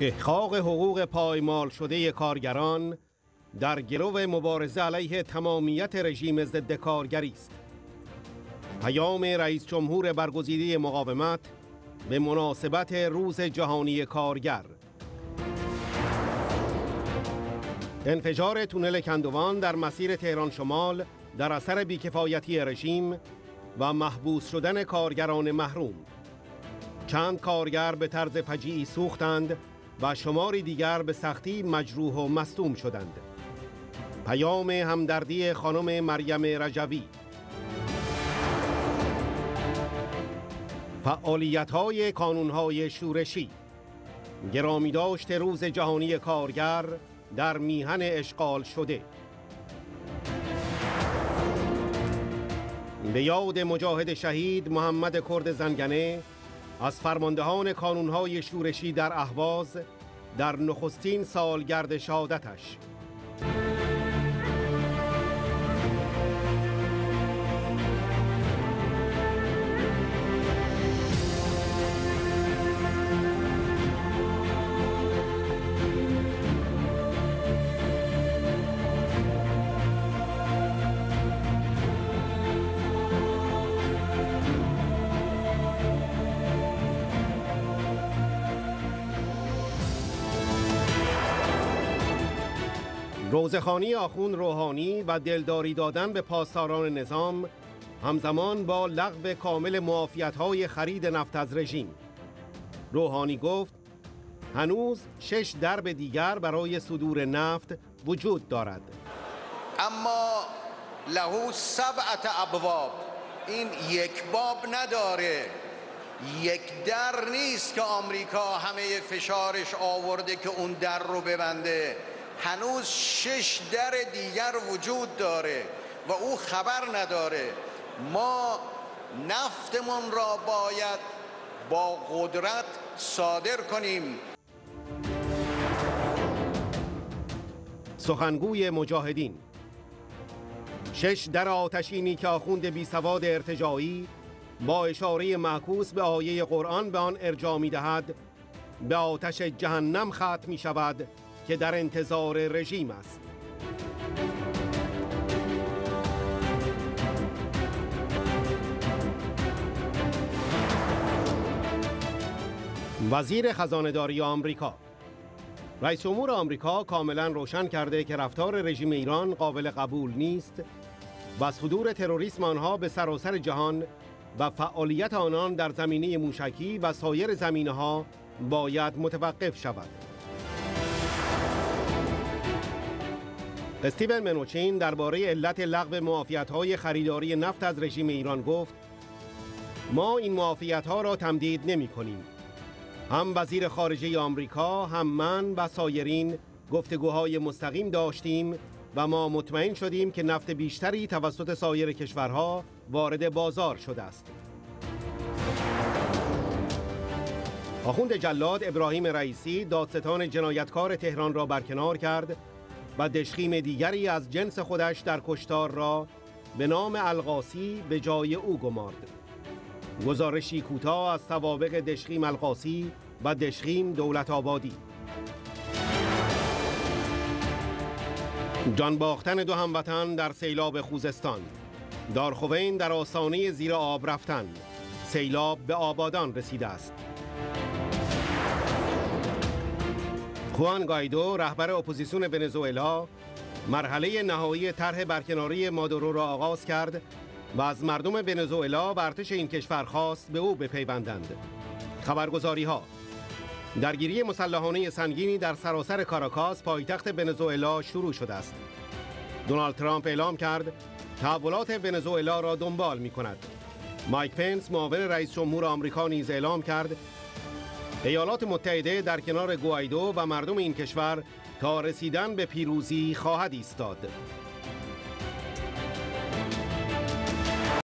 احقاق حقوق پایمال شده کارگران در گرو مبارزه علیه تمامیت رژیم ضد کارگری است. پیام رئیس جمهور برگزیده مقاومت به مناسبت روز جهانی کارگر انفجار تونل کندوان در مسیر تهران شمال در اثر بیکفایتی رژیم و محبوس شدن کارگران محروم چند کارگر به طرز فجیعی سوختند و شماری دیگر به سختی مجروح و مصدوم شدند. پیام همدردی خانم مریم رجوی. فعالیت های کانون های شورشی. گرامی داشت روز جهانی کارگر در میهن اشغال شده. به یاد مجاهد شهید محمد کرد زنگنه از فرماندهان کانونهای شورشی در اهواز در نخستین سالگرد شهادتش روزخانی آخون روحانی و دلداری دادن به پاسداران نظام همزمان با لغو کامل های خرید نفت از رژیم. روحانی گفت هنوز شش درب دیگر برای صدور نفت وجود دارد. اما لهو سبعت ابواب. این یک باب نداره. یک در نیست که آمریکا همه فشارش آورده که اون در رو ببنده. هنوز شش در دیگر وجود داره و او خبر نداره. ما نفتمون را باید با قدرت صادر کنیم. سخنگوی مجاهدین. شش در آتشینی که آخوند بی سواد ارتجایی با اشاره معکوس به آیه قرآن به آن ارجا می دهد به آتش جهنم ختم می شود که در انتظار رژیم است وزیر خزانداری آمریکا رئیس جمهور آمریکا کاملا روشن کرده که رفتار رژیم ایران قابل قبول نیست و صدور تروریسم آنها به سراسر جهان و فعالیت آنان در زمینه موشکی و سایر زمینه ها باید متوقف شود. استیون منوچین درباره علت لغو های خریداری نفت از رژیم ایران گفت ما این ها را تمدید نمی کنیم. هم وزیر خارجه آمریکا هم من و سایرین گفتگوهای مستقیم داشتیم و ما مطمئن شدیم که نفت بیشتری توسط سایر کشورها وارد بازار شده است. آخوند جلاد ابراهیم رئیسی دادستان جنایتکار تهران را برکنار کرد و دشخیم دیگری از جنس خودش در کشتار را به نام القاسی به جای او گمارد. گزارشی کوتاه از سوابق دشخیم القاسی و دشخیم دولت آبادی جان باختن دو هموطن در سیلاب خوزستان. دارخوین در آستانه زیر آب رفتن. سیلاب به آبادان رسیده است. خوان گایدو رهبر اپوزیسیون ونزوئلا مرحله نهایی طرح برکناری مادورو را آغاز کرد و از مردم ونزوئلا و ارتش این کشور خواست به او بپیوندند. خبرگزاری ها درگیری مسلحانه سنگینی در سراسر کاراکاس پایتخت ونزوئلا شروع شده است. دونالد ترامپ اعلام کرد تحولات ونزوئلا را دنبال می کند. مایک پنس معاون رئیس جمهور آمریکا نیز اعلام کرد ایالات متحده در کنار گوایدو و مردم این کشور تا رسیدن به پیروزی خواهد ایستاد.